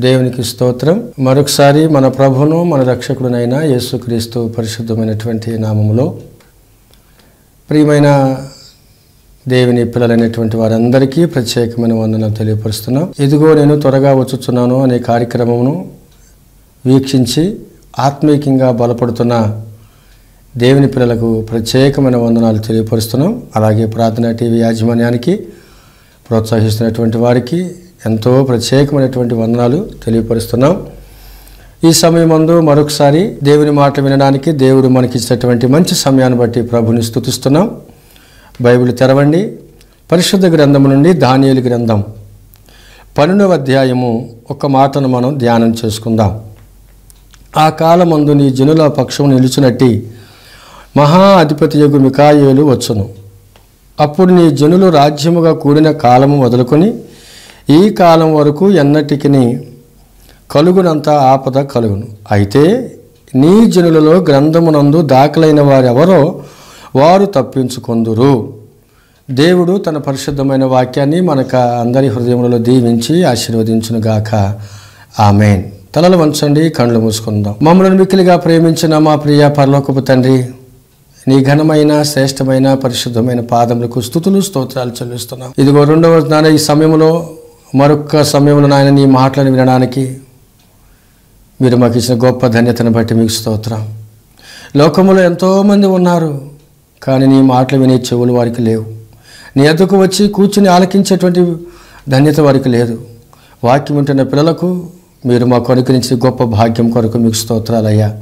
దేవునికి స్తోత్రం. మరొకసారి మన ప్రభును మన రక్షకుడునైన యేసుక్రీస్తు పరిశుద్ధమైనటువంటి నామములో ప్రియమైన దేవుని పిల్లలైనటువంటి వారందరికీ ప్రత్యేకమైన వందనలు తెలియపరుస్తున్నాం. ఇదిగో నేను త్వరగా వచ్చుచున్నాను అనే కార్యక్రమమును వీక్షించి ఆత్మీయంగా బలపడుతున్న దేవుని పిల్లలకు ప్రత్యేకమైన వందనాలు తెలియపరుస్తున్నాం. అలాగే ప్రార్థనా టీవీ యాజమాన్యానికి ప్రోత్సహిస్తున్నటువంటి వారికి ఎంతో ప్రత్యేకమైనటువంటి వందనాలు తెలియపరుస్తున్నాం. ఈ సమయం అందు మరొకసారి దేవుని మాట వినడానికి దేవుడు మనకిచ్చినటువంటి మంచి సమయాన్ని బట్టి ప్రభుని స్థుతిస్తున్నాం బైబిల్ తెరవండి. పరిశుద్ధ గ్రంథం నుండి ధాన్యాలు గ్రంథం. పన్నెండవ అధ్యాయము ఒక మాటను మనం ధ్యానం చేసుకుందాం. ఆ కాలమందు నీ జనుల పక్షం నిలుచునట్టి మహా అధిపతి యొక్క మికాయేలు వచ్చును. అప్పుడు నీ జనులు రాజ్యముగా కూడిన కాలము మొదలుకొని ఈ కాలం వరకు ఎన్నటికి కలుగునంత ఆపద కలుగును. అయితే నీ జనులలో గ్రంథమునందు దాఖలైన వారెవరో వారు తప్పించుకొందురు. దేవుడు తన పరిశుద్ధమైన వాక్యాన్ని మనకు అందరి హృదయములలో దీవించి ఆశీర్వదించునుగాక. ఆమెన్. తలలు వంచండి కళ్ళు మూసుకుందాం. మమ్మల్ని మిక్కిలిగా ప్రేమించిన మా ప్రియ పరలోకపు తండ్రి నీ ఘనమైన శ్రేష్టమైన పరిశుద్ధమైన పాదములకు స్థుతులు స్తోత్రాలు చెల్లిస్తున్నాం. ఇదిగో రెండవ ఈ సమయంలో మరొక సమయంలో నాయన నీ మాటలను వినడానికి మీరు మాకు ఇచ్చిన గొప్ప ధన్యతను బట్టి మీకు స్తోత్రం. లోకములో ఎంతోమంది ఉన్నారు కానీ నీ మాటలు వినే చెవులు వారికి లేవు. నీ ఎద్దుకు వచ్చి కూర్చుని ఆలకించేటువంటి ధన్యత వారికి లేదు. వాక్యం ఉంటున్న పిల్లలకు మీరు మాకు అనుకరించి గొప్ప భాగ్యం కొరకు మీకు స్తోత్రాలయ్యా.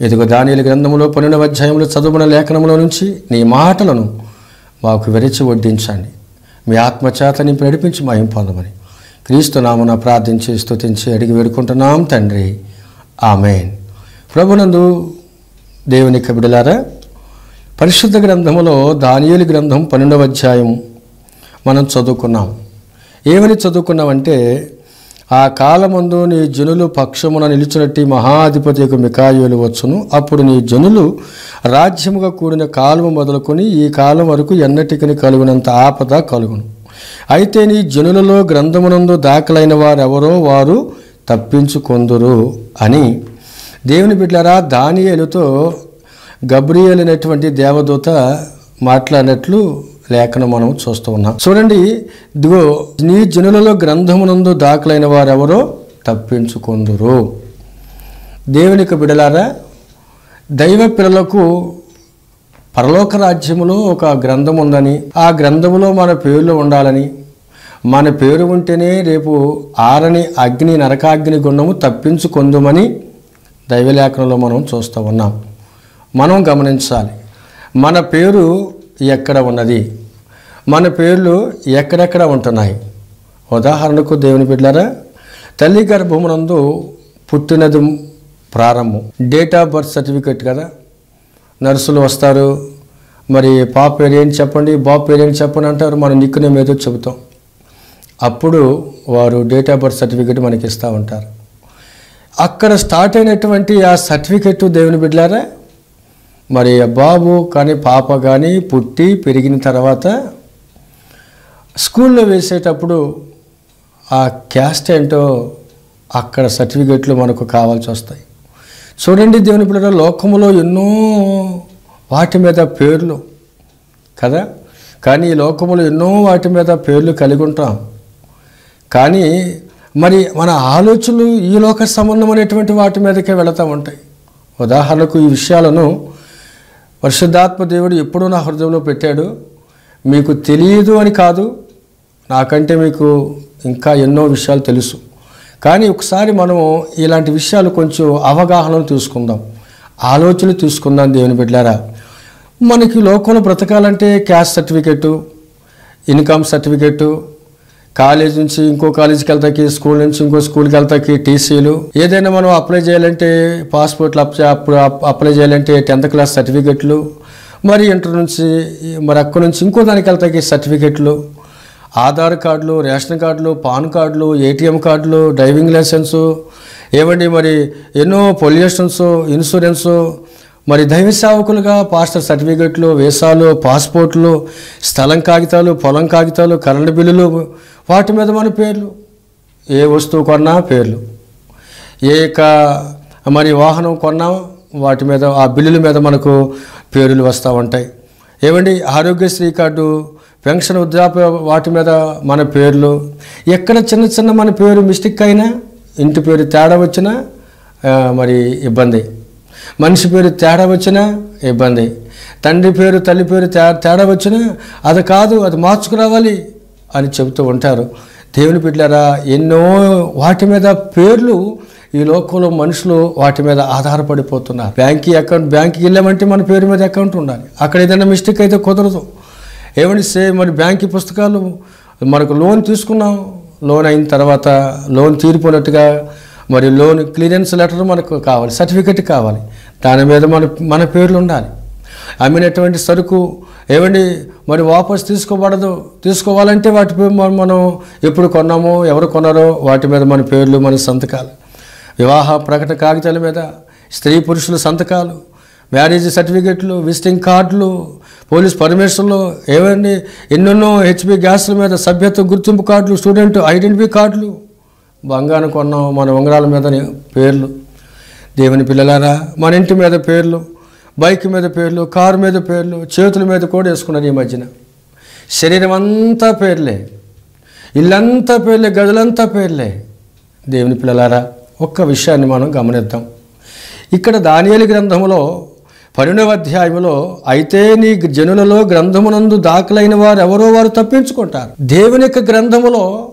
ఇదిగో దానిల గ్రంథంలో పన్నెండవ అధ్యాయంలో చదువున లేఖనంలో నుంచి నీ మాటలను మాకు విరచి వడ్డించండి. మీ ఆత్మచేత నింపి నడిపించి మహిం పొందమని క్రీస్తు నామన ప్రార్థించి స్తుతించి అడిగి వేడుకుంటున్నాం తండ్రి. ఆమెన్. ప్రభునందు దేవుని కబిడలారా పరిశుద్ధ గ్రంథములో దానియేలు గ్రంథం పన్నెండవ అధ్యాయం మనం చదువుకున్నాం. ఏమని చదువుకున్నామంటే ఆ కాలమందు నీ జనులు పక్షమున నిలిచినట్టి మహాధిపతి యొక్క మికాయులు వచ్చును. అప్పుడు నీ జనులు రాజ్యముగా కూడిన కాలము మొదలుకొని ఈ కాలం వరకు ఎన్నటికని కలుగునంత ఆపద కలుగును. అయితే నీ జనులలో గ్రంథమునందు దాఖలైన వారెవరో వారు తప్పించుకొందురు అని. దేవుని బిడ్డలారా దానియేలుతో గబ్రియల్ అనేటువంటి దేవదూత మాట్లాడినట్లు లేఖను మనం చూస్తూ ఉన్నాం. చూడండి ఇదిగో నీ జనులలో గ్రంథమునందు దాఖలైన వారెవరో తప్పించుకొందురు. దేవునికి బిడలారా దైవ పిల్లలకు పరలోక రాజ్యములో ఒక గ్రంథం ఉందని ఆ గ్రంథములో మన పేర్లు ఉండాలని మన పేరు ఉంటేనే రేపు ఆరని అగ్ని నరకాగ్ని గుండము తప్పించుకొందుమని దైవలేఖనంలో మనం చూస్తూ ఉన్నాం. మనం గమనించాలి. మన పేరు ఎక్కడ ఉన్నది? మన పేర్లు ఎక్కడెక్కడ ఉంటున్నాయి? ఉదాహరణకు దేవుని బిడ్డారా తల్లి గర్భమునందు పుట్టినది ప్రారంభం. డేట్ ఆఫ్ బర్త్ సర్టిఫికేట్ కదా? నర్సులు వస్తారు. మరి పాప పేరు చెప్పండి? బాబు పేరు చెప్పండి అంటారు. మనం నిక్కునే ఏదో చెబుతాం. అప్పుడు వారు డేట్ ఆఫ్ బర్త్ సర్టిఫికేట్ మనకి ఇస్తూ ఉంటారు. అక్కడ స్టార్ట్ అయినటువంటి ఆ సర్టిఫికెట్ దేవుని బిడ్డారా మరి బాబు కానీ పాప కానీ పుట్టి పెరిగిన తర్వాత స్కూల్లో వేసేటప్పుడు ఆ క్యాస్ట్ ఏంటో అక్కడ సర్టిఫికెట్లు మనకు కావాల్సి వస్తాయి. చూడండి దేవుని పిల్లల లోకములో ఎన్నో వాటి మీద పేర్లు కదా? కానీ ఈ లోకములో ఎన్నో వాటి మీద పేర్లు కలిగి ఉంటాం. కానీ మరి మన ఆలోచనలు ఈ లోక సంబంధమైనటువంటి వాటి మీదకే వెళుతూ ఉంటాయి ఉదాహరణకు ఈ విషయాలను పరిశుద్ధాత్మ దేవుడు ఎప్పుడూ నా హృదయంలో పెట్టాడు. మీకు తెలియదు అని కాదు. నాకంటే మీకు ఇంకా ఎన్నో విషయాలు తెలుసు. కానీ ఒకసారి మనం ఇలాంటి విషయాలు కొంచెం అవగాహనను తీసుకుందాం. ఆలోచనలు తీసుకుందాం దేవుని బిడ్డారా మనకి లోకంలో బ్రతకాలంటే caste certificate income certificate college నుంచి ఇంకో కాలేజీకి వెళ్తాకి స్కూల్ నుంచి ఇంకో స్కూల్కి వెళ్తాకి టీసీలు. ఏదైనా మనం అప్లై చేయాలంటే పాస్పోర్ట్లు అప్పుడు అప్లై చేయాలంటే టెన్త్ క్లాస్ సర్టిఫికెట్లు మరి ఇంటర్ నుంచి మరి అక్కడి నుంచి ఇంకో దానికి వెళ్తాకి సర్టిఫికెట్లు ఆధార్ కార్డులు రేషన్ కార్డులు పాన్ కార్డులు ఏటీఎం కార్డులు డ్రైవింగ్ లైసెన్సు ఏమండి మరి ఎన్నో పొల్యూషన్స్ ఇన్సూరెన్సు. మరి దైవ సేవకులుగా పాస్టర్ సర్టిఫికెట్లు వీసాలు పాస్పోర్ట్లు స్థలం కాగితాలు పొలం కాగితాలు కరెంటు బిల్లులు వాటి మీద మన పేర్లు. ఏ వస్తువు కొన్నా పేర్లు. ఏ యొక్క మరి వాహనం కొన్నా వాటి మీద ఆ బిల్లుల మీద మనకు పేర్లు వస్తూ ఉంటాయి. ఏమండి ఆరోగ్యశ్రీ కార్డు పెన్షన్ వృద్ధాప్య వాటి మీద మన పేర్లు. ఎక్కడ చిన్న చిన్న మన పేరు మిస్టేక్ అయినా ఇంటి పేరు తేడా వచ్చినా మరి ఇబ్బంది. మనిషి పేరు తేడా వచ్చినా ఇబ్బంది. తండ్రి పేరు తల్లి పేరు తేడా వచ్చినా అది కాదు అది మార్చుకురావాలి. అని చెబుతూ ఉంటారు. దేవుని బిడ్డలారా ఎన్నో వాటి మీద పేర్లు ఈ లోకంలో మనుషులు వాటి మీద ఆధారపడిపోతున్నారు. బ్యాంకీ అకౌంట్ బ్యాంక్కి వెళ్ళామంటే మన పేరు మీద అకౌంట్ ఉండాలి. అక్కడ ఏదైనా మిస్టేక్ అయితే కుదరదు. ఏమని సే మరి బ్యాంకీ పుస్తకాలు మనకు లోన్ తీసుకున్నాం. లోన్ అయిన తర్వాత లోన్ తీరిపోయినట్టుగా మరి లోన్ క్లియరెన్స్ లెటర్ మనకు కావాలి సర్టిఫికెట్ కావాలి. దాని మీద మన మన పేర్లు ఉండాలి. అమ్మినటువంటి సరుకు ఏమండి మరి వాపస్ తీసుకోబడదు. తీసుకోవాలంటే వాటి మనం ఎప్పుడు కొన్నామో ఎవరు కొన్నారో వాటి మీద మన పేర్లు మన సంతకాలు. వివాహ ప్రకటన కాగితాల మీద స్త్రీ పురుషుల సంతకాలు మ్యారేజ్ సర్టిఫికెట్లు విజిటింగ్ కార్డులు పోలీస్ పర్మిషన్లు ఏమండి ఎన్నెన్నో హెచ్పి గ్యాస్ల మీద సభ్యత్వ గుర్తింపు కార్డులు స్టూడెంట్ ఐడెంటిటీ కార్డులు. బంగారం కొన్నాం మన ఉంగరాల మీద పేర్లు. దేవుని పిల్లలారా మన ఇంటి మీద పేర్లు. బైక్ మీద పేర్లు కారు మీద పేర్లు చేతుల మీద కూడా వేసుకున్నారు ఈ మధ్యన. శరీరం అంతా పేర్లే. ఇల్లంతా పేర్లే గదులంతా పేర్లే. దేవుని పిల్లలారా ఒక్క విషయాన్ని మనం గమనిద్దాం. ఇక్కడ దానియలి గ్రంథములో పన్నెండవ అధ్యాయంలో అయితే నీ జనులలో గ్రంథమునందు దాఖలైన వారు ఎవరో వారు తప్పించుకుంటారు. దేవుని యొక్క గ్రంథములో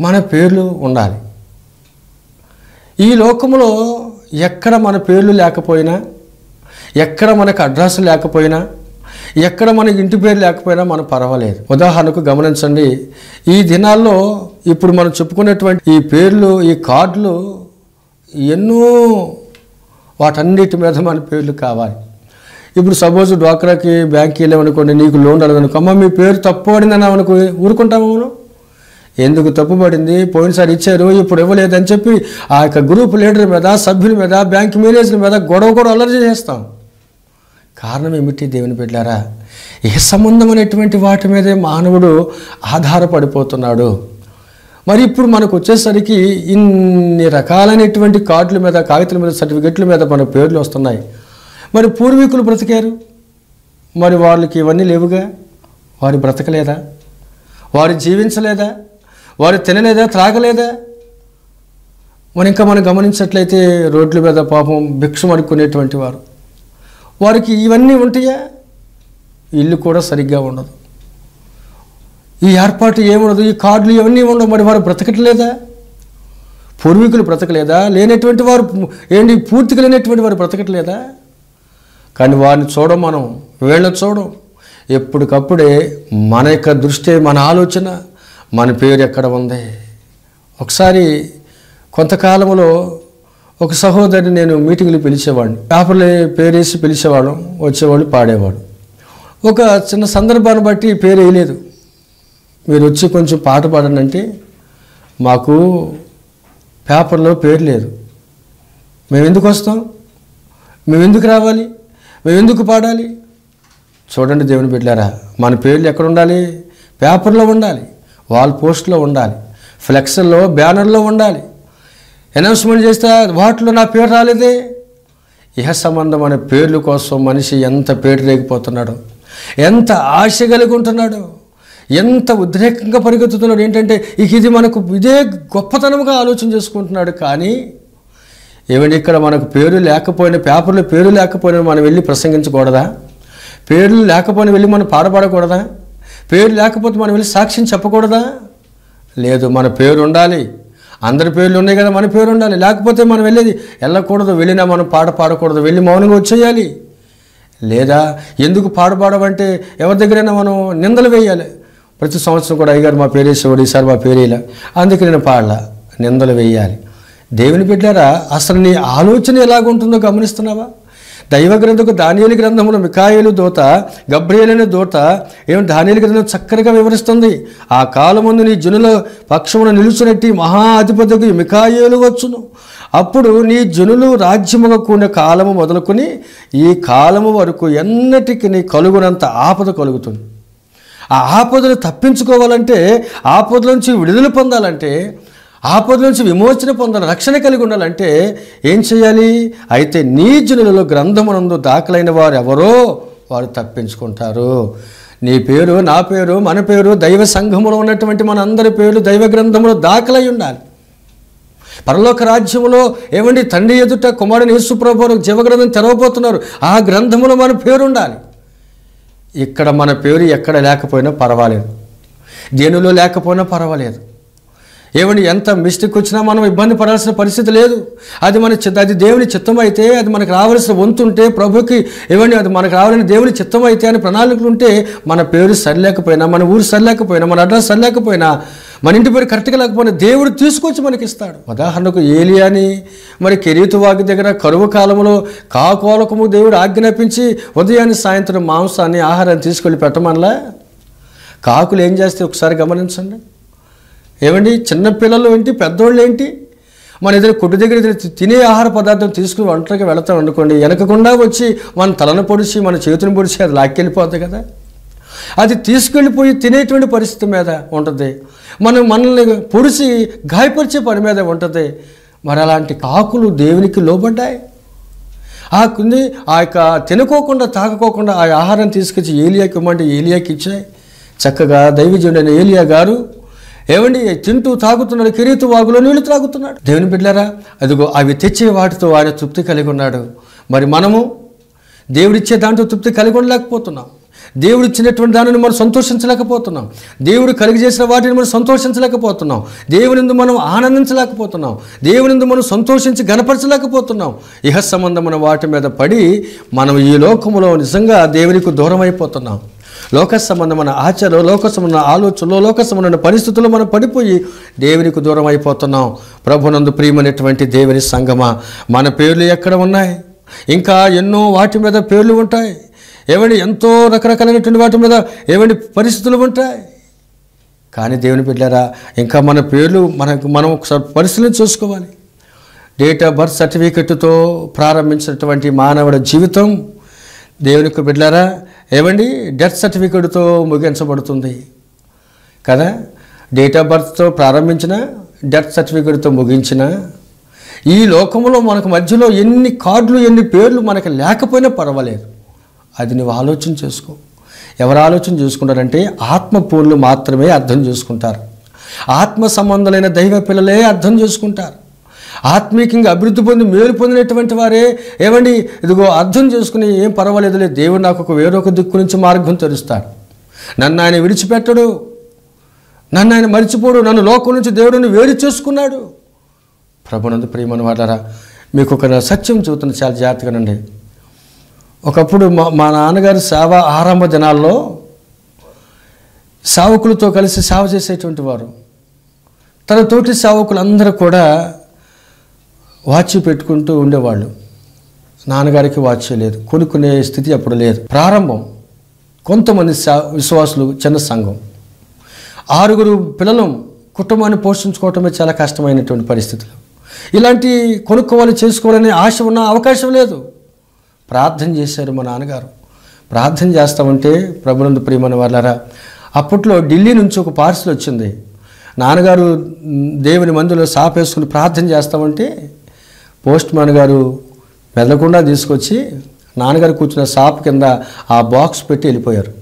మన పేర్లు ఉండాలి. ఈ లోకములో ఎక్కడ మన పేర్లు లేకపోయినా ఎక్కడ మనకు అడ్రస్ లేకపోయినా ఎక్కడ మనకి ఇంటి పేరు లేకపోయినా మనం పర్వాలేదు. ఉదాహరణకు గమనించండి ఈ దినాల్లో ఇప్పుడు మనం చెప్పుకునేటువంటి ఈ పేర్లు ఈ కార్డులు ఎన్నో వాటన్నిటి మీద మన పేర్లు కావాలి. ఇప్పుడు సపోజ్ డ్వాక్రాకి బ్యాంక్కి వెళ్ళామనుకోండి నీకు లోన్ అడగనుకో అమ్మ మీ పేరు తప్పుపడిందని అనుకో ఊరుకుంటాము మనం ఎందుకు తప్పుపడింది? పోయినసారి ఇచ్చారు ఇప్పుడు ఇవ్వలేదని చెప్పి ఆ యొక్క గ్రూప్ లీడర్ మీద సభ్యుల మీద బ్యాంక్ మేనేజర్ మీద గొడవ కూడా అలర్జీ చేస్తాం కారణం ఏమిటి దేవుని బిడ్డారా? ఏ సంబంధమైనటువంటి వాటి మీదే మానవుడు ఆధారపడిపోతున్నాడు. మరి ఇప్పుడు మనకు వచ్చేసరికి ఇన్ని రకాలైనటువంటి కార్డుల మీద కాగితాల మీద సర్టిఫికెట్ల మీద మన పేర్లు వస్తున్నాయి. మరి పూర్వీకులు బ్రతికారు? మరి వాళ్ళకి ఇవన్నీ లేవుగా? వారు బ్రతకలేదా? వారు జీవించలేదా? వారు తినలేదా? త్రాగలేదా? మరి ఇంకా మనం గమనించట్లయితే రోడ్ల మీద పాపం భిక్షం అడుక్కునేటువంటి వారు. వారికి ఇవన్నీ ఉంటాయా? ఇల్లు కూడా సరిగ్గా ఉండదు. ఈ ఏర్పాటు ఏముండదు? ఈ కార్డులు ఇవన్నీ ఉండవు. మరి వారు బ్రతకట్లేదా? పూర్వీకులు బ్రతకలేదా? లేనటువంటి వారు ఏంటి? పూర్తిగా లేనటువంటి వారు బ్రతకట్లేదా? కానీ వారిని చూడం మనం వీళ్ళని చూడం. ఎప్పటికప్పుడే మన యొక్క దృష్టి మన ఆలోచన మన పేరు ఎక్కడ ఉంది? ఒకసారి కొంతకాలంలో ఒక సహోదరిని నేను మీటింగ్లు పిలిచేవాడిని. పేపర్లు పేరేసి పిలిచేవాడు వచ్చేవాళ్ళు పాడేవాడు ఒక చిన్న సందర్భాన్ని బట్టి పేరు వేయలేదు. మీరు వచ్చి కొంచెం పాట పాడండి అంటే మాకు పేపర్లో పేరు లేదు. మేము ఎందుకు వస్తాం? మేము ఎందుకు రావాలి? మేము ఎందుకు పాడాలి? చూడండి దేవుని బిడ్డారా మన పేర్లు ఎక్కడ ఉండాలి? పేపర్లో ఉండాలి వాల్ పోస్ట్లో ఉండాలి ఫ్లెక్స్లో బ్యానర్లో ఉండాలి. అనౌన్స్మెంట్ చేస్తే వాటిలో నా పేరు రాలేదే? ఇహ అనే పేర్ల కోసం మనిషి ఎంత పేరు రేగిపోతున్నాడు ఎంత ఆశ కలిగి ఉంటున్నాడు ఎంత ఉద్రేకంగా పరిగెత్తుతున్నాడు ఏంటంటే ఇక ఇది మనకు ఇదే గొప్పతనముగా ఆలోచన చేసుకుంటున్నాడు. కానీ ఏమండి ఇక్కడ మనకు పేరు లేకపోయినా పేపర్లో పేరు లేకపోయినా మనం వెళ్ళి ప్రసంగించకూడదా? పేర్లు లేకపోయినా వెళ్ళి మనం పాడపడకూడదా? పేరు లేకపోతే మనం వెళ్ళి సాక్ష్యం చెప్పకూడదా? లేదు మన పేరు ఉండాలి. అందరి పేర్లు ఉన్నాయి కదా మన పేరు ఉండాలి. లేకపోతే మనం వెళ్ళేది వెళ్ళకూడదు వెళ్ళినా మనం పాట పాడకూడదు వెళ్ళి మౌనంగా వచ్చేయాలి. లేదా ఎందుకు పాట పాడమంటే ఎవరి దగ్గరైనా మనం నిందలు వేయాలి. ప్రతి సంవత్సరం కూడా అయ్యగారు మా పేరేసేవాడు ఈసారి మా పేరు వేయలే. అందుకే నేను పాడలా నిందలు వేయాలి. దేవుని బిడ్డారా అసలు నీ ఆలోచన ఎలాగుంటుందో గమనిస్తున్నావా? దైవ గ్రంథకు దానియేలు గ్రంథంలో మికాయలు దోత గబ్రియేలైన దోత ఏం దానియేలు గ్రంథం చక్కగా వివరిస్తుంది. ఆ కాలముందు నీ జనుల పక్షమున నిలుచునట్టి మహా అధిపతికి మికాయేలు వచ్చును. అప్పుడు నీ జనులు రాజ్యముగా కూడిన కాలము మొదలుకొని ఈ కాలము వరకు ఎన్నటికి నీ కలుగునంత ఆపద కలుగుతుంది. ఆ ఆపదను తప్పించుకోవాలంటే ఆపద నుంచి విడుదల పొందాలంటే ఆపద నుంచి విమోచన పొందాలి రక్షణ కలిగి ఉండాలంటే ఏం చేయాలి? అయితే నీ జనులలో గ్రంథమునందు దాఖలైన వారు ఎవరో వారు తప్పించుకుంటారు. నీ పేరు నా పేరు మన పేరు దైవ సంఘములో ఉన్నటువంటి మన అందరి పేర్లు దైవ గ్రంథములో దాఖలై ఉండాలి. పరలోక రాజ్యములో ఏమండి తండ్రి ఎదుట కుమారుని యేసుప్రభు జీవగ్రంథం తెరవబోతున్నారు. ఆ గ్రంథములో మన పేరు ఉండాలి. ఇక్కడ మన పేరు ఎక్కడ లేకపోయినా పర్వాలేదు. దేనిలో లేకపోయినా పర్వాలేదు. ఏమండి ఎంత మిస్టేక్ వచ్చినా మనం ఇబ్బంది పడాల్సిన పరిస్థితి లేదు. అది మన చిత్త అది దేవుని చిత్తం అయితే అది మనకు రావాల్సిన వంతు ఉంటే ప్రభుకి ఏమండి అది మనకు రావాలని దేవుని చిత్తం అయితే అని ప్రణాళికలు ఉంటే మన పేరు సరిలేకపోయినా మన ఊరు సరిలేకపోయినా మన అడ్రస్ సరిలేకపోయినా మన ఇంటి పేరు కరెక్ట్గా లేకపోయినా దేవుడు తీసుకొచ్చి మనకి ఇస్తాడు ఉదాహరణకు ఏలియాని మరి కెరీతు వాకి దగ్గర కరువు కాలంలో కాకోలకము దేవుడు ఆజ్ఞాపించి ఉదయాన్ని సాయంత్రం మాంసాన్ని ఆహారాన్ని తీసుకెళ్ళి పెట్టమనలా? కాకులు ఏం చేస్తే ఒకసారి గమనించండి. ఏమండి? చిన్నపిల్లలు ఏంటి? పెద్దోళ్ళు ఏంటి? మన ఏదైనా కొట్టు దగ్గర తినే ఆహార పదార్థం తీసుకుని వంటలకి వెళతాం అనుకోండి వెనకకుండా వచ్చి మన తలను పొడిచి మన చేతిని పొడిచి అది లాక్కెళ్ళిపోతుంది కదా? అది తీసుకెళ్ళిపోయి తినేటువంటి పరిస్థితి మీద ఉంటుంది. మనం మనల్ని పొడిచి గాయపరిచే పని మీద ఉంటుంది. మరి అలాంటి కాకులు దేవునికి లోబడ్డాయి. ఆ కుంది ఆ యొక్క తినుకోకుండా తాకకోకుండా ఆ ఆహారం తీసుకొచ్చి ఏలియాకి ఇమ్మంటే ఏలియాకి ఇచ్చాయి. చక్కగా దైవజనుడైన ఏలియా గారు ఏమండి? తింటూ తాగుతున్నాడు కిరీతు వాగులో నీళ్ళు త్రాగుతున్నాడు. దేవుని బిడ్డారా అదిగో అవి తెచ్చే వాటితో ఆయన తృప్తి కలిగి ఉన్నాడు. మరి మనము దేవుడిచ్చే దాంట్లో తృప్తి కలిగి ఉండలేకపోతున్నాం. దేవుడు ఇచ్చినటువంటి దానిని మనం సంతోషించలేకపోతున్నాం. దేవుడు కలిగజేసిన వాటిని మనం సంతోషించలేకపోతున్నాం. దేవునిందు మనం ఆనందించలేకపోతున్నాం. దేవునిందు మనం సంతోషించి గనపరచలేకపోతున్నాం ఇహ సంబంధమైన వాటి మీద పడి మనం ఈ లోకములో నిజంగా దేవునికి దూరం అయిపోతున్నాం లోక సంబంధమైన ఆచారం లోక సంబంధమైన ఆలోచనలో లోక సంబంధమైన పరిస్థితుల్లో మనం పడిపోయి దేవునికి దూరం అయిపోతున్నాం. ప్రభునందు ప్రియమైనటువంటి దేవుని సంగమా మన పేర్లు ఎక్కడ ఉన్నాయి? ఇంకా ఎన్నో వాటి మీద పేర్లు ఉంటాయి. ఏమండి ఎంతో రకరకాలైనటువంటి వాటి మీద ఏమండి పరిస్థితులు ఉంటాయి? కానీ దేవుని బిడ్డారా ఇంకా మన పేర్లు మనకు మనం ఒకసారి పరిశీలన చూసుకోవాలి. డేట్ ఆఫ్ బర్త్ సర్టిఫికెట్తో ప్రారంభించినటువంటి మానవుడి జీవితం దేవునికి బిడ్డారా ఏమండి? డెత్ సర్టిఫికేట్తో ముగించబడుతుంది. కదా? డేట్ ఆఫ్ బర్త్తో ప్రారంభించిన డెత్ సర్టిఫికేట్తో ముగించిన. ఈ లోకంలో మనకు మధ్యలో ఎన్ని కార్డులు ఎన్ని పేర్లు మనకు లేకపోయినా పర్వాలేదు. అది నువ్వు ఆలోచన చేసుకో. ఎవరు ఆలోచన చేసుకుంటారంటే ఆత్మ పూర్లు మాత్రమే అర్థం చేసుకుంటారు. ఆత్మ సంబంధులైన దైవ పిల్లలే అర్థం చేసుకుంటారు. ఆత్మీయంగా అభివృద్ధి పొంది మేలు పొందినటువంటి వారే. ఏమండి? ఇదిగో అర్థం చేసుకుని ఏం పర్వాలేదులే. దేవుడు నాకు ఒక వేరొక దిక్కు నుంచి మార్గం తెరుస్తాడు. నన్ను ఆయన విడిచిపెట్టడు. నన్ను ఆయన మరిచిపోడు. నన్ను లోకం నుంచి దేవుడిని వేరు చేసుకున్నాడు. ప్రభునందు ప్రియమని వాళ్ళరా మీకు ఒక సత్యం చూస్తున్న చాలా జాగ్రత్తగానండి ఒకప్పుడు మా మా నాన్నగారి సేవ ఆరంభ దినాల్లో సేవకులతో కలిసి సేవ చేసేటువంటి వారు. తన తోటి సేవకులందరూ కూడా వాచ్ పెట్టుకుంటూ ఉండేవాళ్ళు. నాన్నగారికి వాచ్ లేదు. కొనుక్కునే స్థితి అప్పుడు లేదు. ప్రారంభం. కొంతమంది విశ్వాసులు చిన్న సంఘం. ఆరుగురు పిల్లలు కుటుంబాన్ని పోషించుకోవటమే చాలా కష్టమైనటువంటి పరిస్థితులు. ఇలాంటి కొనుక్కోవాలి చేసుకోవాలనే ఆశ ఉన్న అవకాశం లేదు. ప్రార్థన చేశారు మా నాన్నగారు. ప్రార్థన చేస్తామంటే ప్రభునందు ప్రియమైన వాళ్ళారా అప్పట్లో ఢిల్లీ నుంచి ఒక పార్సల్ వచ్చింది. నాన్నగారు దేవుని మందులో సాపేసుకుని ప్రార్థన చేస్తామంటే పోస్ట్ మ్యాన్ గారు మెదలకుండా తీసుకొచ్చి నాన్నగారు కూర్చున్న షాప్ కింద ఆ బాక్స్ పెట్టి వెళ్ళిపోయారు.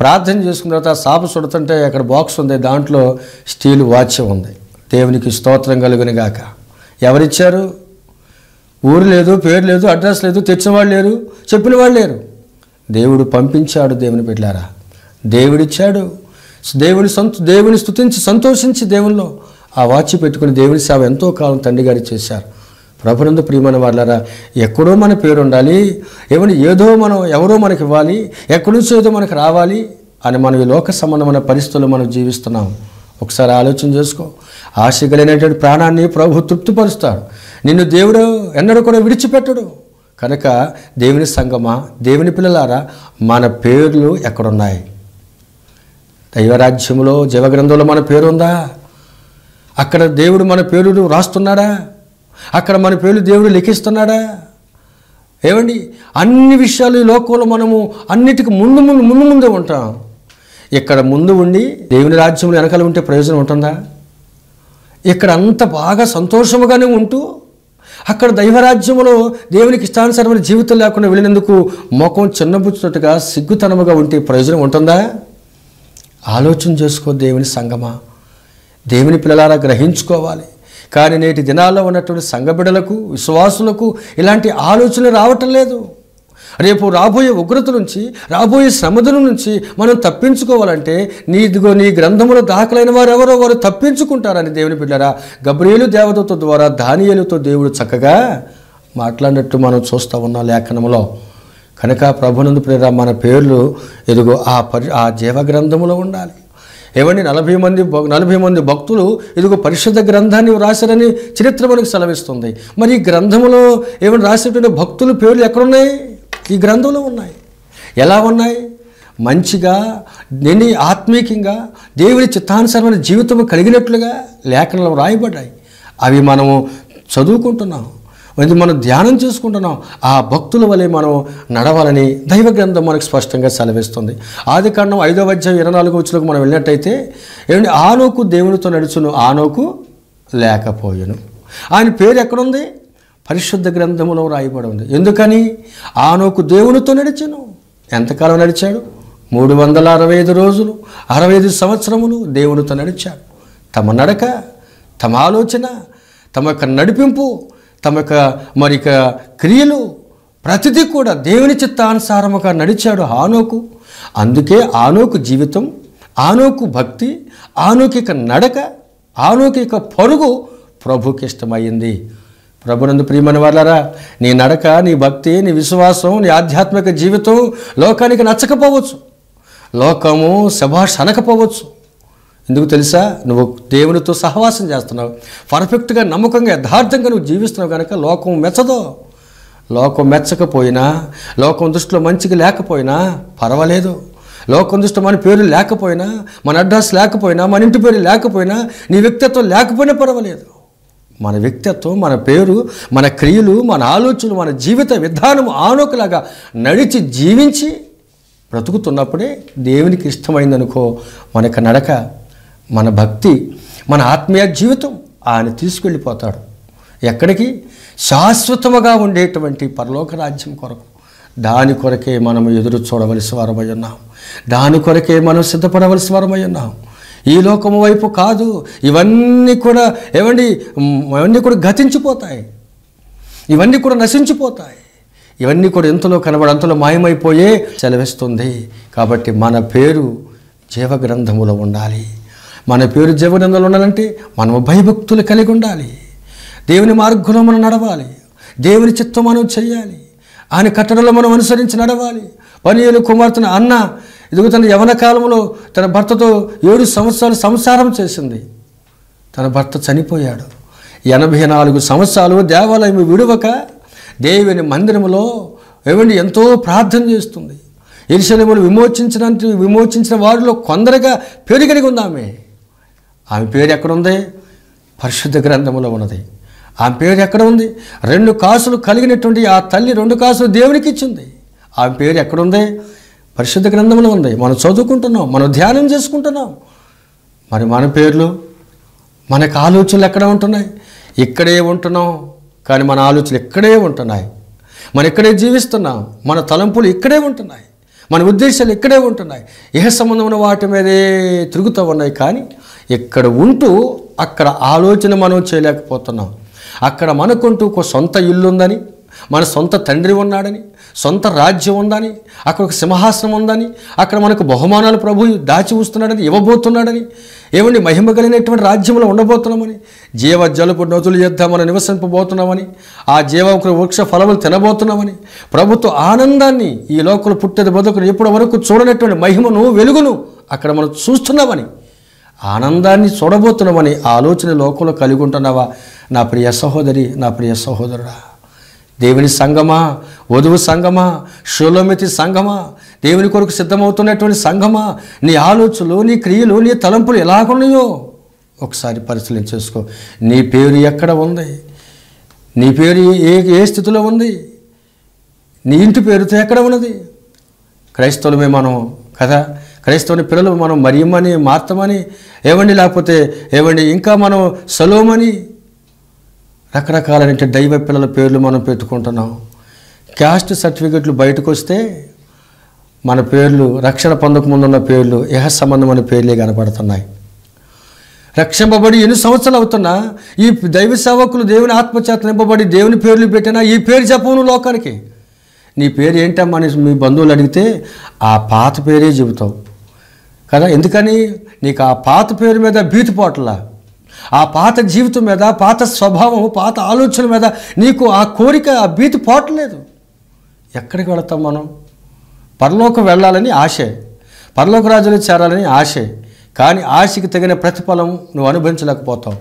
ప్రార్థన చేసుకున్న తర్వాత షాప్ సాపు అక్కడ బాక్స్ ఉంది దాంట్లో స్టీల్ వాచ్ ఉంది. దేవునికి స్తోత్రం కలుగుని గాక. ఎవరిచ్చారు? ఊరు లేదు పేరు లేదు అడ్రస్ లేదు తెచ్చిన వాళ్ళు లేరు చెప్పిన వాళ్ళు లేరు. దేవుడు పంపించాడు దేవుని పెట్టారా దేవుడిచ్చాడు. దేవుని సంత దేవుని స్థుతించి సంతోషించి దేవునిలో ఆ వాచ్ పెట్టుకుని దేవుని సేవ ఎంతో కాలం తండ్రి గారు చేశారు. ప్రభునందు ప్రియమైన వాళ్ళారా ఎక్కడో మన పేరు ఉండాలి ఏమని ఏదో మనం ఎవరో మనకి ఇవ్వాలి ఎక్కడి నుంచో ఏదో మనకు రావాలి అని మనం ఈ లోక సంబంధమైన పరిస్థితుల్లో మనం జీవిస్తున్నాం. ఒకసారి ఆలోచన చేసుకో. ఆశ కలిగినటువంటి ప్రాణాన్ని ప్రభు తృప్తిపరుస్తాడు. నిన్ను దేవుడు ఎన్నడూ కూడా విడిచిపెట్టడు. కనుక దేవుని సంగమా దేవుని పిల్లలారా మన పేర్లు ఎక్కడున్నాయి? దైవరాజ్యంలో జీవగ్రంథంలో మన పేరు ఉందా అక్కడ దేవుడు మన పేరును రాస్తున్నాడా? అక్కడ మన పేర్లు దేవుడు లెక్కిస్తున్నాడా ఏమండి? అన్ని విషయాలు ఈ లోకంలో మనము అన్నిటికి ముందు ముందు ముందు ముందే ఉంటాం. ఇక్కడ ముందు ఉండి దేవుని రాజ్యంలో వెనకాల ఉంటే ప్రయోజనం ఉంటుందా? ఇక్కడ అంత బాగా సంతోషముగానే ఉంటూ అక్కడ దైవరాజ్యంలో దేవునికి ఇష్టానుసారమైన జీవితం లేకుండా వెళ్ళినందుకు ముఖం చిన్నబుచ్చినట్టుగా సిగ్గుతనముగా ఉంటే ప్రయోజనం ఉంటుందా? ఆలోచన చేసుకో దేవుని సంగమా. దేవుని పిల్లలారా గ్రహించుకోవాలి. కానీ నేటి దినాల్లో ఉన్నటువంటి సంఘబిడలకు విశ్వాసులకు ఇలాంటి ఆలోచనలు రావటం లేదు. రేపు రాబోయే ఉగ్రత నుంచి రాబోయే శ్రమదుల నుంచి మనం తప్పించుకోవాలంటే నీ ఇదిగో నీ గ్రంథములో దాఖలైన వారు ఎవరో వారు తప్పించుకుంటారని దేవుని బిడ్డరా గబ్రియేలు దేవదత్త ద్వారా దానియేలుతో దేవుడు చక్కగా మాట్లాడినట్టు మనం చూస్తూ ఉన్నాం లేఖనములో. కనుక ప్రభునందు ప్రేర మన పేర్లు ఎదుగో ఆ పరి ఆ జీవ గ్రంథములో ఉండాలి. ఏమండి నలభై మంది నలభై మంది భక్తులు ఇదిగో పరిశుద్ధ గ్రంథాన్ని రాశారని చరిత్ర మనకు సెలవిస్తుంది. మరి ఈ గ్రంథములో ఏమైనా రాసేటువంటి భక్తుల పేర్లు ఎక్కడున్నాయి? ఈ గ్రంథంలో ఉన్నాయి. ఎలా ఉన్నాయి? మంచిగా నేను ఆత్మీయంగా దేవుని చిత్తానుసారమైన జీవితం కలిగినట్లుగా లేఖనాలు రాయబడ్డాయి అవి మనము చదువుకుంటున్నాం అది మనం ధ్యానం చేసుకుంటున్నాం? ఆ భక్తుల వలె మనం నడవాలని దైవ గ్రంథం మనకు స్పష్టంగా సెలవిస్తుంది. ఆది కాండం ఐదవ అధ్యాయం ఇరవై నాలుగు వచ్చులకు మనం వెళ్ళినట్టయితే ఏమండి ఆనోకు దేవునితో నడుచును ఆనోకు లేకపోయాను. ఆయన పేరు ఎక్కడుంది? పరిశుద్ధ గ్రంథములో రాయబడి ఉంది. ఎందుకని? ఆనోకు దేవునితో నడిచాను. ఎంతకాలం నడిచాడు? మూడు వందల అరవై ఐదు రోజులు అరవై ఐదు సంవత్సరములు దేవునితో నడిచాడు. తమ నడక తమ ఆలోచన తమ యొక్క నడిపింపు తమ యొక్క మరి క్రియలు ప్రతిదీ కూడా దేవుని చిత్తానుసారముగా నడిచాడు ఆనోకు అందుకే ఆనోకు జీవితం ఆనోకు భక్తి ఆనోకిక నడక ఆనోకిక పరుగు ప్రభుకి ఇష్టమైంది. ప్రభునందు ప్రియమని వాళ్ళారా నీ నడక నీ భక్తి నీ విశ్వాసం నీ ఆధ్యాత్మిక జీవితం లోకానికి నచ్చకపోవచ్చు. లోకము శభాష్ అనకపోవచ్చు. ఎందుకు తెలుసా? నువ్వు దేవునితో సహవాసం చేస్తున్నావు. పర్ఫెక్ట్గా నమ్మకంగా యథార్థంగా నువ్వు జీవిస్తున్నావు కనుక లోకం మెచ్చదో. లోకం మెచ్చకపోయినా లోకం దృష్టిలో మంచిగా లేకపోయినా పర్వాలేదు. లోకం దృష్టిలో మన పేరు లేకపోయినా మన అడ్రస్ లేకపోయినా మన ఇంటి పేరు లేకపోయినా నీ వ్యక్తిత్వం లేకపోయినా పర్వాలేదు. మన వ్యక్తిత్వం మన పేరు మన క్రియలు మన ఆలోచనలు మన జీవిత విధానం ఆనోకలాగా నడిచి జీవించి బ్రతుకుతున్నప్పుడే దేవునికి ఇష్టమైందనుకో మనకు నడక మన భక్తి మన ఆత్మీయ జీవితం ఆయన తీసుకెళ్ళిపోతాడు. ఎక్కడికి? శాశ్వతముగా ఉండేటువంటి పరలోక రాజ్యం కొరకు. దాని కొరకే మనం ఎదురు చూడవలసి వారమై ఉన్నాం. దాని కొరకే మనం సిద్ధపడవలసి వారమై ఉన్నాం. ఈ లోకము వైపు కాదు ఇవన్నీ కూడా ఏమండి ఇవన్నీ కూడా గతించిపోతాయి. ఇవన్నీ కూడా నశించిపోతాయి. ఇవన్నీ కూడా ఎంతలో కనబడి అంతలో మాయమైపోయే సెలవిస్తుంది కాబట్టి మన పేరు జీవగ్రంథములో ఉండాలి. మన పేరు జీవగ్రంథంలో ఉండాలంటే మనము భయభక్తులు కలిగి ఉండాలి. దేవుని మార్గంలో మనం నడవాలి. దేవుని చిత్తం మనం చేయాలి. ఆయన కట్టడలో మనం అనుసరించి నడవాలి. పనియలు కుమార్తెను అన్న ఇదిగో తన యవన కాలంలో తన భర్తతో ఏడు సంవత్సరాలు సంసారం చేసింది. తన భర్త చనిపోయాడు. ఎనభై నాలుగు సంవత్సరాలు దేవాలయం విడువక దేవుని మందిరములో ఏమండి ఎంతో ప్రార్థన చేస్తుంది. ఎరుసలేములు విమోచించినంత విమోచించిన వారిలో కొందరగా పేరు కలిగి ఆమె పేరు ఎక్కడుంది? పరిశుద్ధ గ్రంథంలో ఉన్నది. ఆమె పేరు ఎక్కడ ఉంది రెండు కాసులు కలిగినటువంటి ఆ తల్లి రెండు కాసులు దేవునికి ఇచ్చింది ఆమె పేరు ఎక్కడుంది? పరిశుద్ధ గ్రంథంలో ఉంది. మనం చదువుకుంటున్నాం మనం ధ్యానం చేసుకుంటున్నాం. మరి మన పేర్లు మనకు ఆలోచనలు ఎక్కడ ఉంటున్నాయి? ఇక్కడే ఉంటున్నాం కానీ మన ఆలోచనలు ఇక్కడే ఉంటున్నాయి. మనం ఇక్కడే జీవిస్తున్నాం మన తలంపులు ఇక్కడే ఉంటున్నాయి. మన ఉద్దేశాలు ఇక్కడే ఉంటున్నాయి. ఏ సంబంధమైన వాటి మీదే తిరుగుతూ ఉన్నాయి కానీ ఇక్కడ ఉంటూ అక్కడ ఆలోచన మనం చేయలేకపోతున్నాం. అక్కడ మనకుంటూ ఒక సొంత ఇల్లు ఉందని మన సొంత తండ్రి ఉన్నాడని సొంత రాజ్యం ఉందని అక్కడ ఒక సింహాసనం ఉందని అక్కడ మనకు బహుమానాలు ప్రభు దాచి ఉంచుతున్నాడని ఇవ్వబోతున్నాడని ఏమండి మహిమ కలిగినటువంటి రాజ్యంలో ఉండబోతున్నామని జీవ జలుపు నదులు యొద్ద మనం నివసింపబోతున్నామని ఆ జీవ వృక్ష ఫలములు తినబోతున్నామని ప్రభుత్వ ఆనందాన్ని ఈ లోకలు పుట్టేది బతుకుని ఇప్పటి వరకు చూడనటువంటి మహిమను వెలుగును అక్కడ మనం చూస్తున్నామని ఆనందాన్ని చూడబోతున్నామని ఆలోచన లోకంలో కలిగి ఉంటున్నావా నా ప్రియ సహోదరి నా ప్రియ సహోదరుడా దేవుని సంగమా వధువు సంగమా షోలోమితి సంగమా దేవుని కొరకు సిద్ధమవుతున్నటువంటి సంగమా నీ ఆలోచనలు నీ క్రియలు నీ తలంపులు ఎలాగున్నాయో ఒకసారి పరిశీలన చేసుకో. నీ పేరు ఎక్కడ ఉంది? నీ పేరు ఏ ఏ స్థితిలో ఉంది? నీ ఇంటి పేరుతో ఎక్కడ ఉన్నది? క్రైస్తవులమే మనం కదా? క్రైస్తవుని పిల్లలు మనం మరియమని మార్తమని ఏవండి లేకపోతే ఏవండి ఇంకా మనం సలోమని రకరకాలైన దైవ పిల్లల పేర్లు మనం పెట్టుకుంటున్నాం. క్యాస్ట్ సర్టిఫికెట్లు బయటకు వస్తే మన పేర్లు రక్షణ పొందక ముందున్న పేర్లు యహ సంబంధమైన పేర్లే కనపడుతున్నాయి. రక్షింపబడి ఎన్ని సంవత్సరాలు అవుతున్నా ఈ దైవ సేవకులు దేవుని ఆత్మచేత నింపబడి దేవుని పేర్లు పెట్టినా ఈ పేరు చెప్పను లోకానికి. నీ పేరు ఏంటమ్మా అని మీ బంధువులు అడిగితే ఆ పాత పేరే చెబుతావు. కదా? ఎందుకని? నీకు ఆ పాత పేరు మీద భీతిపోట్లా ఆ పాత జీవితం మీద పాత స్వభావం పాత ఆలోచన మీద నీకు ఆ కోరిక ఆ భీతి పోవట్లేదు ఎక్కడికి వెళతాం మనం? పరలోకం వెళ్ళాలని ఆశే. పరలోక రాజులు చేరాలని ఆశే. కానీ ఆశకి తగిన ప్రతిఫలం నువ్వు అనుభవించలేకపోతావు.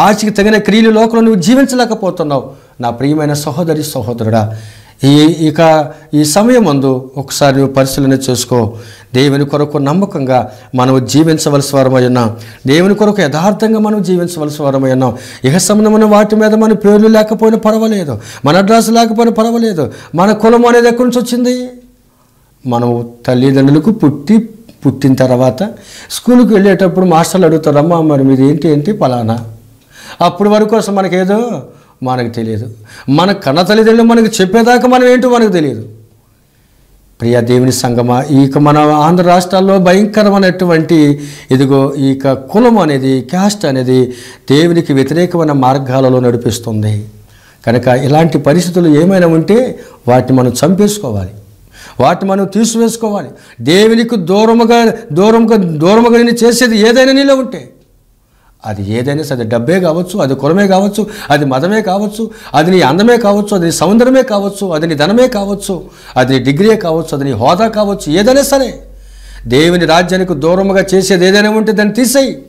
ఆశకి తగిన క్రియలు లోకంలో నువ్వు జీవించలేకపోతున్నావు. నా ప్రియమైన సహోదరి సహోదరుడా ఈ ఇక ఈ సమయం మందు ఒకసారి నువ్వు పరిశీలన చేసుకో. దేవుని కొరకు నమ్మకంగా మనం జీవించవలసి వారమై ఉన్నాం. దేవుని కొరకు యథార్థంగా మనం జీవించవలసి వారమై ఉన్నాం. ఇహ సంబంధమైన వాటి మీద మన పేర్లు లేకపోయినా పర్వాలేదు. మన అడ్రస్ లేకపోయినా పర్వాలేదు. మన కులం అనేది ఎక్కడి నుంచి వచ్చింది? మనం తల్లిదండ్రులకు పుట్టి పుట్టిన తర్వాత స్కూల్కి వెళ్ళేటప్పుడు మాస్టర్లు అడుగుతారు అమ్మా మరి మీది ఏంటి ఏంటి పలానా? అప్పుడు వరకు అసలు మనకేదో మనకు తెలియదు. మన కన్న తల్లిదండ్రులు మనకు చెప్పేదాకా మనం ఏంటో మనకు తెలియదు. ప్రియా దేవుని సంగమ ఇక మన ఆంధ్ర రాష్ట్రాల్లో భయంకరమైనటువంటి ఇదిగో ఇక కులం అనేది క్యాస్ట్ అనేది దేవునికి వ్యతిరేకమైన మార్గాలలో నడిపిస్తుంది. కనుక ఇలాంటి పరిస్థితులు ఏమైనా ఉంటే వాటిని మనం చంపేసుకోవాలి. వాటిని మనం తీసివేసుకోవాలి. దేవునికి దూరముగా దూరముగా దూరముగా నేను చేసేది ఏదైనా నీలో ఉంటే అది ఏదైనా సరే అది డబ్బే కావచ్చు అది కులమే కావచ్చు అది మతమే కావచ్చు అది నీ అందమే కావచ్చు అది నీ సౌందర్యమే కావచ్చు అది నీ ధనమే కావచ్చు అది నీ డిగ్రీ కావచ్చు అది నీ హోదా కావచ్చు ఏదైనా సరే. దేవుని రాజ్యానికి దూరముగా చేసేది ఏదైనా ఉంటే దాన్ని తీసేయి.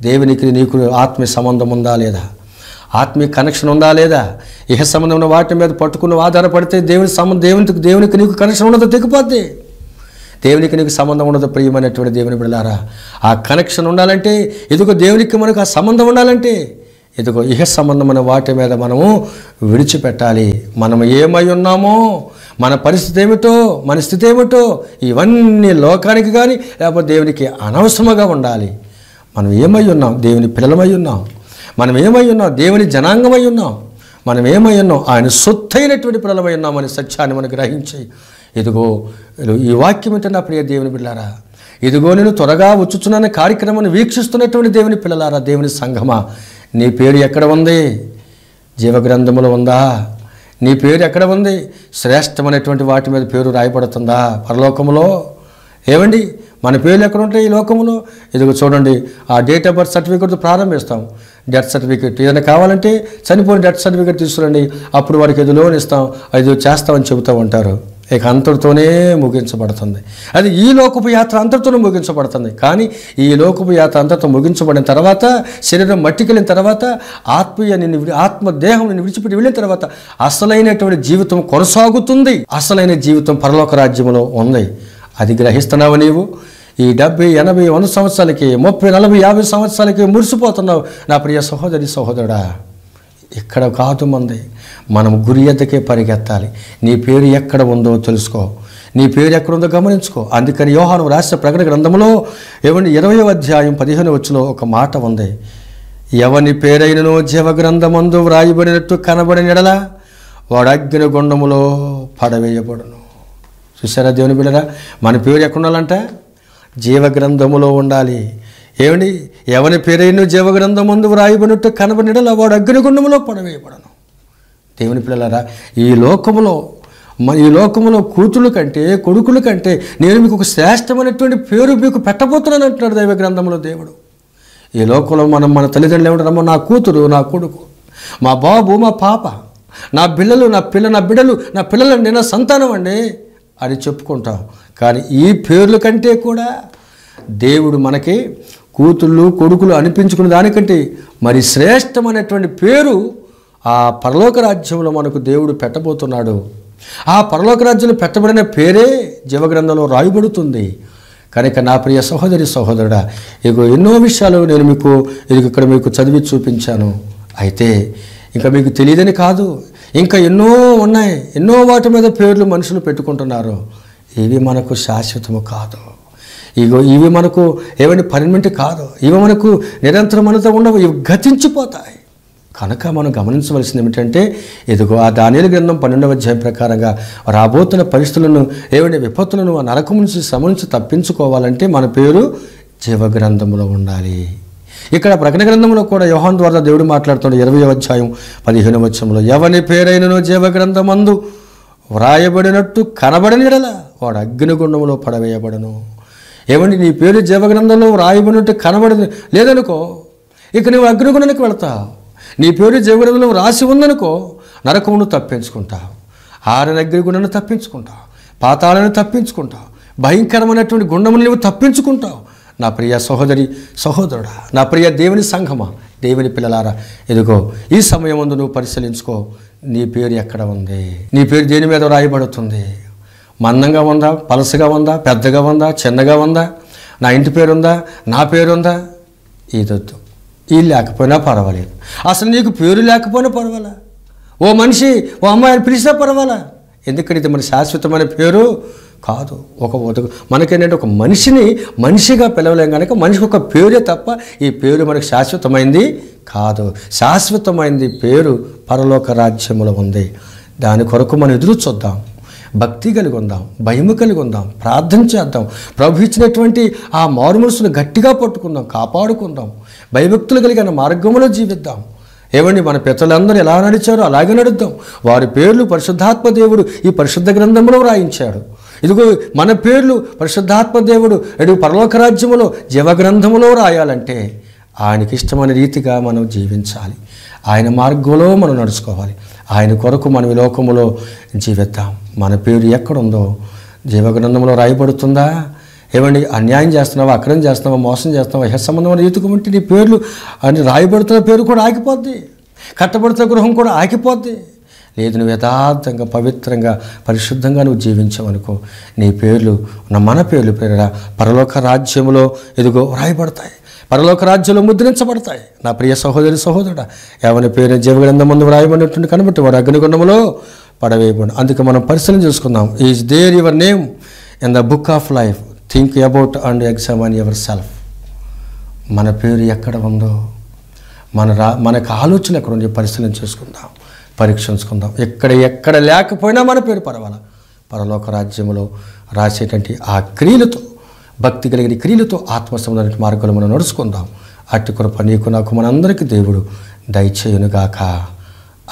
దేవునికి నీకు ఆత్మీయ సంబంధం ఉందా లేదా? ఆత్మీయ కనెక్షన్ ఉందా లేదా? ఇహ సంబంధం ఉన్న వాటి మీద పట్టుకుని ఆధారపడితే దేవుని సంబంధం దేవునికి దేవునికి నీకు కనెక్షన్ ఉండదు తెగిపోద్ది. దేవునికి నీకు సంబంధం ఉండదు ప్రియమైనటువంటి దేవుని బిడ్డలారా. ఆ కనెక్షన్ ఉండాలంటే ఇదిగో దేవునికి మనకు ఆ సంబంధం ఉండాలంటే ఇదిగో ఇహ సంబంధమైన వాటి మీద మనము విడిచిపెట్టాలి. మనం ఏమై ఉన్నామో మన పరిస్థితి ఏమిటో మన స్థితి ఏమిటో ఇవన్నీ లోకానికి కానీ లేకపోతే దేవునికి అనవసరంగా ఉండాలి. మనం ఏమై ఉన్నాం? దేవుని పిల్లలమై ఉన్నాం. మనం ఏమై ఉన్నాం? దేవుని జనాంగమై ఉన్నాం. మనం ఏమై ఉన్నాం? ఆయన సొత్తైనటువంటి పిల్లలమై ఉన్నామని సత్యాన్ని మనం గ్రహించి ఇదిగో ఈ వాక్యం ఏంటంటే అప్పుడు దేవుని పిల్లారా ఇదిగో నేను త్వరగా వచ్చుచున్న కార్యక్రమాన్ని వీక్షిస్తున్నటువంటి దేవుని పిల్లలారా దేవుని సంఘమా? నీ పేరు ఎక్కడ ఉంది? జీవగ్రంథములో ఉందా? నీ పేరు ఎక్కడ ఉంది? శ్రేష్టమైనటువంటి వాటి మీద పేరు రాయబడుతుందా? పరలోకములో? ఏమండి మన పేర్లు ఎక్కడ ఉంటాయి ఈ లోకంలో ఇదిగో చూడండి ఆ డేట్ ఆఫ్ బర్త్ సర్టిఫికేట్ ప్రారంభిస్తాం. డెత్ సర్టిఫికేట్ ఏదైనా కావాలంటే చనిపోయిన డెత్ సర్టిఫికేట్ తీసుకురండి. అప్పుడు వారికి ఇది లోన్ ఇస్తాం. అది చేస్తామని చెబుతూ ఉంటారు. ఇక అంతటితోనే ముగించబడుతుంది. అది ఈ లోకపు యాత్ర అంతటితోనే ముగించబడుతుంది. కానీ ఈ లోకపు యాత్ర అంతటితో ముగించబడిన తర్వాత శరీరం మట్టికెళ్ళిన తర్వాత ఆత్మీయ నిన్ను విడి- నిన్ను విడిచిపెట్టి వెళ్ళిన తర్వాత అసలైనటువంటి జీవితం కొనసాగుతుంది. అసలైన జీవితం పరలోక రాజ్యంలో ఉంది. అది గ్రహిస్తున్నావు నీవు? ఈ డెబ్బై ఎనభై వంద సంవత్సరాలకి ముప్పై నలభై యాభై సంవత్సరాలకి మురిసిపోతున్నావు. నా ప్రియ సహోదరి సహోదరుడా ఇక్కడ కాదు మంది మనం గురి ఎద్దకే పరిగెత్తాలి. నీ పేరు ఎక్కడ ఉందో తెలుసుకో. నీ పేరు ఎక్కడ ఉందో గమనించుకో. అందుకని యోహాను రాష్ట్ర ప్రకటన గ్రంథంలో ఏమండి ఇరవై అధ్యాయం పదిహేను వచ్చిలో ఒక మాట ఉంది. ఎవని పేరైనను జీవగ్రంథమందు వ్రాయబడినట్టు కనబడిన ఎడలా వాడు అగ్నిగుండములో పడవేయబడును. చూసారా దేవుని బిడ్డరా? మన పేరు ఎక్కడ ఉండాలంట? జీవగ్రంథములో ఉండాలి. ఏమండి ఎవని పేరైన జీవగ్రంథం ముందు వ్రాయబడినట్టు కనబడినలా వాడు అగ్నిగుండంలో పడవేయబడను. దేవుని పిల్లలారా ఈ లోకములో మన ఈ లోకములో కూతురు కంటే కొడుకుల కంటే నేను మీకు ఒక శ్రేష్టమైనటువంటి పేరు మీకు పెట్టబోతున్నాను అంటున్నాడు దైవ గ్రంథంలో దేవుడు. ఈ లోకంలో మనం మన తల్లిదండ్రులు ఏమంటారమ్మో నా కూతురు నా కొడుకు మా బాబు మా పాప నా పిల్లలు నా పిల్ల నా బిడ్డలు నా పిల్లలండి నా సంతానం అండి అని చెప్పుకుంటాం. కానీ ఈ పేర్ల కంటే కూడా దేవుడు మనకి కూతుళ్ళు కొడుకులు అనిపించుకున్న దానికంటే మరి శ్రేష్టమైనటువంటి పేరు ఆ పరలోక రాజ్యంలో మనకు దేవుడు పెట్టబోతున్నాడు. ఆ పరలోక రాజ్యంలో పెట్టబడిన పేరే జీవగ్రంథంలో రాయబడుతుంది. కనుక నా ప్రియ సహోదరి సహోదరుడా ఇగో ఎన్నో విషయాలు నేను మీకు ఇది ఇక్కడ మీకు చదివి చూపించాను. అయితే ఇంకా మీకు తెలియదని కాదు ఇంకా ఎన్నో ఉన్నాయి ఎన్నో వాటి మీద పేర్లు మనుషులు పెట్టుకుంటున్నారు. ఇవి మనకు శాశ్వతము కాదు. ఇగో ఇవి మనకు ఏమైనా పర్మనెంట్ కాదు. ఇవి మనకు నిరంతరం మనతో ఉండవు ఇవి గతించిపోతాయి. కనుక మనం గమనించవలసింది ఏమిటంటే ఇదిగో ఆ ధాన్యాల గ్రంథం పన్నెండవ అధ్యాయం ప్రకారంగా రాబోతున్న పరిస్థితులను ఏమైనా విపత్తులను ఆ నరకం నుంచి శ్రమ నుంచి తప్పించుకోవాలంటే మన పేరు జీవగ్రంథంలో ఉండాలి. ఇక్కడ ప్రకటన గ్రంథంలో కూడా యోహాన్ ద్వారా దేవుడు మాట్లాడుతున్నాడు ఇరవై అధ్యాయం పదిహేను వచ్చంలో ఎవని పేరైనను జీవగ్రంథమందు వ్రాయబడినట్టు కనబడని ఎడల వాడు అగ్నిగుండంలో పడవేయబడను. ఏమండి నీ పేరు జీవగ్రంథంలో వ్రాయబడినట్టు కనబడదు. లేదనుకో ఇక నువ్వు అగ్నిగుణానికి వెళతావు. నీ పేరు జీవగ్రంథంలో రాసి ఉందనుకో నరకమును తప్పించుకుంటావు. ఆరని అగ్నిగుణను తప్పించుకుంటావు. పాతాలను తప్పించుకుంటావు. భయంకరమైనటువంటి గుండమును నువ్వు తప్పించుకుంటావు. నా ప్రియ సహోదరి సహోదరుడా నా ప్రియ దేవుని సంఘమా దేవుని పిల్లలారా ఎదుగో ఈ సమయం ముందు నువ్వు పరిశీలించుకో నీ పేరు ఎక్కడ ఉంది? నీ పేరు దేని మీద రాయబడుతుంది మందంగా ఉందా? పలసగా ఉందా? పెద్దగా ఉందా? చిన్నగా ఉందా? నా ఇంటి పేరుందా? నా పేరు ఉందా ఇదొద్దు ఈ లేకపోయినా పర్వాలేదు. అసలు నీకు పేరు లేకపోయినా పర్వాలా? ఓ మనిషి ఓ అమ్మాయిని పిలిచినా పర్వాలా? ఎందుకంటే ఇది మన శాశ్వతమైన పేరు? కాదు. ఒక ఒక- మనకేంటంటే ఒక మనిషిని మనిషిగా పిలవలేం కనుక మనిషికి ఒక పేరే తప్ప ఈ పేరు మనకు శాశ్వతమైంది కాదు. శాశ్వతమైంది పేరు పరలోక రాజ్యములో ఉంది. దాని కొరకు మనం ఎదురు చూద్దాం. భక్తి కలిగి ఉందాం భయము కలిగి ఉందాం ప్రార్థన చేద్దాం. ప్రభు ఇచ్చినటువంటి ఆ మారుమనసును గట్టిగా పట్టుకుందాం కాపాడుకుందాం. భయభక్తులు కలిగిన మార్గంలో జీవిద్దాం. ఏమండి మన పితలందరూ ఎలా నడిచారో అలాగే నడుద్దాం. వారి పేర్లు పరిశుద్ధాత్మ దేవుడు ఈ పరిశుద్ధ గ్రంథంలో రాయించాడు ఇదిగో మన పేర్లు పరిశుద్ధాత్మ దేవుడు ఎడు పరలోక రాజ్యములో జీవగ్రంథములో రాయాలంటే ఆయనకి ఇష్టమైన రీతిగా మనం జీవించాలి. ఆయన మార్గంలో మనం నడుచుకోవాలి. ఆయన కొరకు మనం ఈ లోకములో జీవిద్దాం. మన పేరు ఎక్కడుందో జీవగ్రంథంలో రాయబడుతుందా? ఏమండి అన్యాయం చేస్తున్నావా? అక్రమం చేస్తున్నావా? మోసం చేస్తున్నావా? హె సంబంధమైన ఉంటే నీ పేర్లు అని రాయబడుతున్న పేరు కూడా ఆగిపోద్ది. కట్టబడుతున్న గృహం కూడా ఆగిపోద్ది. లేదు నువ్వు యథార్థంగా పవిత్రంగా పరిశుద్ధంగా నువ్వు జీవించావనుకో నీ పేర్లు మన పేర్లు పేరు పరలోక రాజ్యములో ఎదుగో రాయబడతాయి. పరలోక రాజ్యంలో ముద్రించబడతాయి. నా ప్రియ సహోదరి సహోదరుడా ఎవరి పేరు జీవగ్రంథం ముందు వ్రాయబడినట్టు కనబట్టి వాడు అగ్నిగుండములో పడవేయబడి అందుకే మనం పరిశీలన చేసుకుందాం. Is there your name in the book of life think about and examine yourself మన పేరు ఎక్కడ ఉందో మన రా మనకు ఆలోచన ఎక్కడ ఉంది పరిశీలన చేసుకుందాం. పరీక్షించుకుందాం. ఎక్కడ ఎక్కడ లేకపోయినా మన పేరు పర్వాలా. పరలోక రాజ్యములో రాసేటువంటి ఆ క్రియలతో భక్తి కలిగిన క్రియలతో ఆత్మసంబంధ మార్గంలో మనం నడుచుకుందాం. అట్టి కృప నీకు నాకు మనందరికీ దేవుడు దయచేయునుగాక.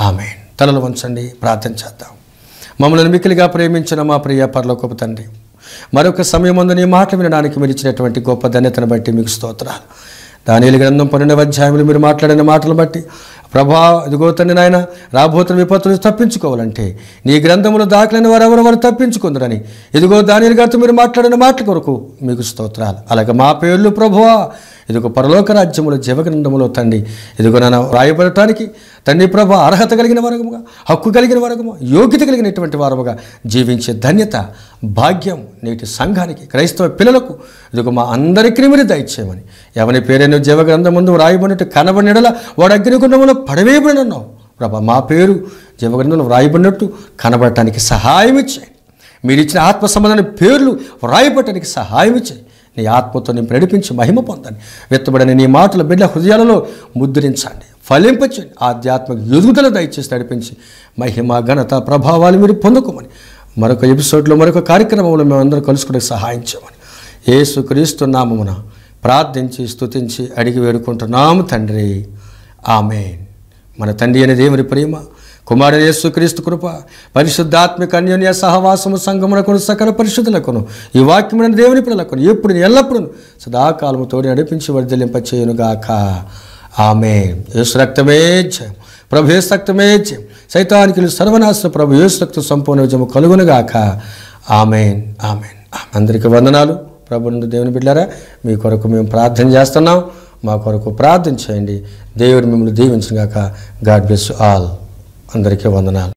ఆమె తలలు వంచండి ప్రార్థన చేద్దాం. మమ్మల్ని మిక్కిలిగా ప్రేమించిన మా ప్రియ పరలోకపు తండ్రి మరొక సమయం నీ మాటలు వినడానికి మీరు ఇచ్చినటువంటి గొప్ప ధన్యతను బట్టి మీకు స్తోత్రాలు. దానిల గ్రంథం పన్నెండవ అధ్యాయంలో మీరు మాట్లాడిన మాటలు బట్టి ప్రభా ఇదిగో తండ్రి నాయన రాబోతున్న విపత్తులు నుంచి తప్పించుకోవాలంటే నీ గ్రంథములో దాఖలైన వారు ఎవరు వారు తప్పించుకుందరని. ఇదిగో దాని గారితో మీరు మాట్లాడిన మాటల కొరకు మీకు స్తోత్రాలు. అలాగే మా పేర్లు ప్రభువా ఇదిగో పరలోక రాజ్యములో జీవగ్రంథములో తండ్రి ఇదిగో నన్ను రాయబడటానికి తండ్రి ప్రభ అర్హత కలిగిన వరముగా హక్కు కలిగిన వరముగా యోగ్యత కలిగినటువంటి వారముగా జీవించే ధన్యత భాగ్యం నేటి సంఘానికి క్రైస్తవ పిల్లలకు ఇదిగో మా అందరికీ మీరు దయచేయమని. ఎవరి పేరైన జీవగ్రంథం ముందు రాయబడినట్టు కనబడినడల వాడు అగ్నిగుండములో పడవేయబడినన్నావు. ప్రభా మా పేరు జీవగ్రంథంలో వ్రాయబడినట్టు కనబడటానికి సహాయం ఇచ్చాయి మీరు ఇచ్చిన ఆత్మ సంబంధమైన పేర్లు వ్రాయబడటానికి సహాయం ఇచ్చాయి నీ ఆత్మతో నేను నడిపించి మహిమ పొందండి వెత్తబడిన నీ మాటల బిడ్డ హృదయాలలో ముద్రించండి. ఫలింపచండి ఆధ్యాత్మిక ఎదుగుదల దయచేసి నడిపించి మహిమ ఘనత ప్రభావాలు మీరు పొందుకోమని. మరొక ఎపిసోడ్లో మరొక కార్యక్రమంలో మేమందరం కలుసుకోవడానికి సహాయం చేయమని. యేసు నామమున ప్రార్థించి స్తుతించి అడిగి వేడుకుంటున్నాము తండ్రి. ఆమెన్. మన తండ్రి అనే దేవుని ప్రేమ కుమారుడు యేసుక్రీస్తు కృప పరిశుద్ధాత్మిక అన్యోన్య సహవాసము సంగమునకును సకల పరిశుద్ధులకును ఈ వాక్యమైన దేవుని పిల్లలకును ఎప్పుడు ఎల్లప్పుడూ సదాకాలము తోడి నడిపించి వర్ధలింపచేయునుగాక ఆమె యేసు రక్తమే జయం. ప్రభు యేసు రక్తమే జయం. సైతానికి సర్వనాశన ప్రభు యేసు రక్త సంపూర్ణ విజయము కలుగునుగాక. ఆమెన్. ఆమెన్. అందరికీ వందనాలు. ప్రభు నుండి దేవుని బిడ్డారా మీ కొరకు మేము ప్రార్థన చేస్తున్నాం. మా కొరకు ప్రార్థన చేయండి. దేవుడు మిమ్మల్ని దీవించగాక గాడ్ బ్లెస్ ఆల్. అందరికీ వందనాలు.